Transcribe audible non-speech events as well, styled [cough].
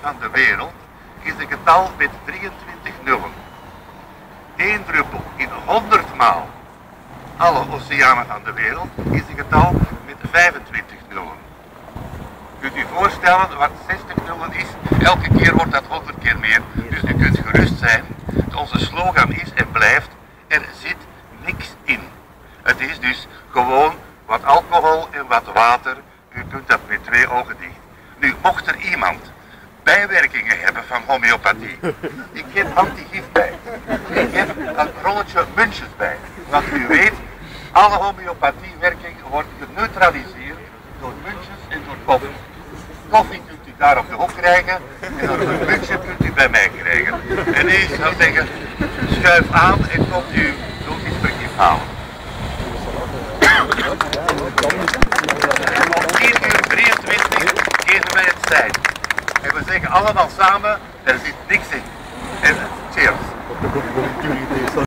van de wereld is een getal met 23 nullen. Eén druppel in 100 maal alle oceanen van de wereld is een getal met 25 nullen. Kunt u voorstellen wat 60 nullen is? Elke keer wordt dat 100 keer meer. Dus u kunt gerust zijn. Onze slogan is en blijft, er zit niks in. Het is dus gewoon wat alcohol en wat water. U kunt dat met twee ogen dicht. Nu, mocht er iemand bijwerkingen hebben van homeopathie. [laughs] Ik heb antigif bij. Ik heb een rolletje muntjes bij. Want u weet, alle homeopathiewerking wordt geneutraliseerd door muntjes en door koffie. Koffie kunt u daar op de hoek krijgen en een muntje kunt u bij mij krijgen. En ik zou zeggen, schuif aan en komt u doeldistrictief halen. Om 10 uur 23 geven wij het zijn. En we zeggen allemaal samen, er zit niks in. En cheers.